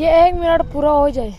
ये एक मिनट पूरा हो जाए।